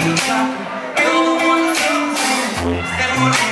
Thank you.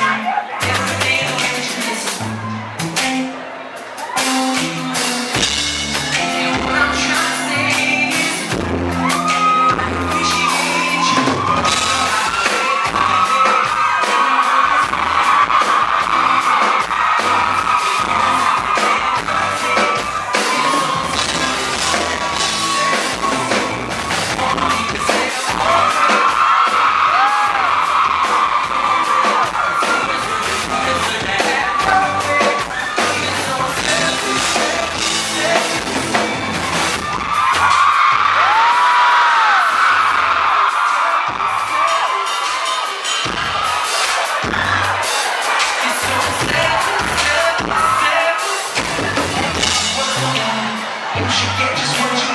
Wrong. You're picking up as